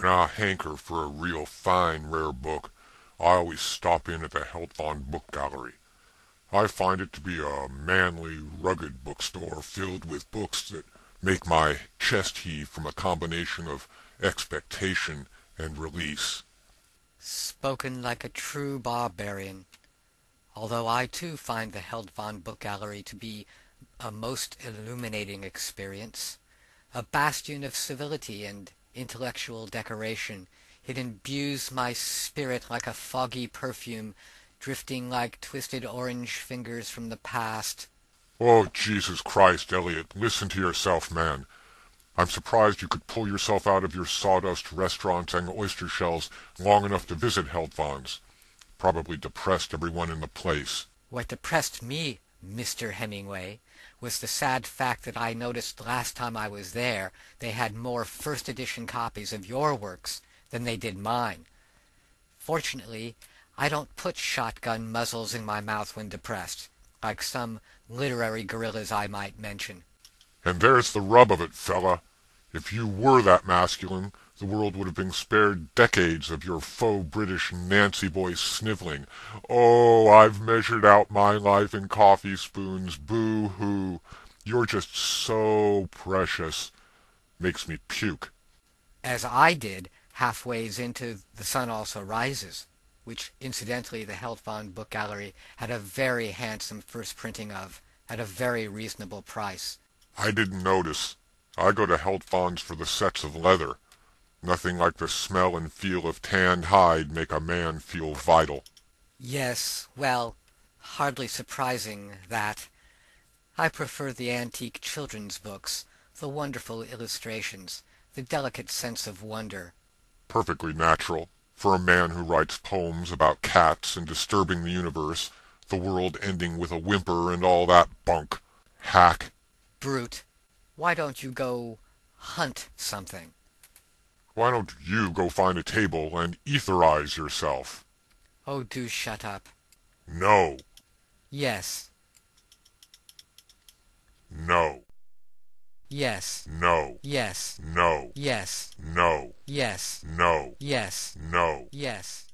When I hanker for a real fine rare book, I always stop in at the Heldfond Book Gallery. I find it to be a manly, rugged bookstore filled with books that make my chest heave from a combination of expectation and release. Spoken like a true barbarian. Although I too find the Heldfond Book Gallery to be a most illuminating experience, a bastion of civility and intellectual decoration. It imbues my spirit like a foggy perfume, drifting like twisted orange fingers from the past. Oh, Jesus Christ, Eliot, listen to yourself, man. I'm surprised you could pull yourself out of your sawdust restaurants and oyster shells long enough to visit Heldfond's. Probably depressed everyone in the place. What depressed me, Mr. Hemingway, was the sad fact that I noticed last time I was there they had more first edition copies of your works than they did mine. Fortunately, I don't put shotgun muzzles in my mouth when depressed, like some literary gorillas I might mention. And there's the rub of it, fella. If you were that masculine, the world would have been spared decades of your faux British Nancy boy snivelling. Oh, I've measured out my life in coffee spoons. Boo-hoo. You're just so precious. Makes me puke. As I did halfways into The Sun Also Rises, which incidentally the Heldfond Book Gallery had a very handsome first printing of at a very reasonable price. I didn't notice. I go to Heldfond's for the sets of leather. Nothing like the smell and feel of tanned hide make a man feel vital. Yes, well, hardly surprising that. I prefer the antique children's books, the wonderful illustrations, the delicate sense of wonder. Perfectly natural, for a man who writes poems about cats and disturbing the universe, the world ending with a whimper and all that bunk. Hack. Brute. Why don't you go hunt something? Why don't you go find a table and etherize yourself? Oh, do shut up. No. Yes. No. Yes. No. Yes. No. Yes. No. Yes. No. Yes. No. Yes. No.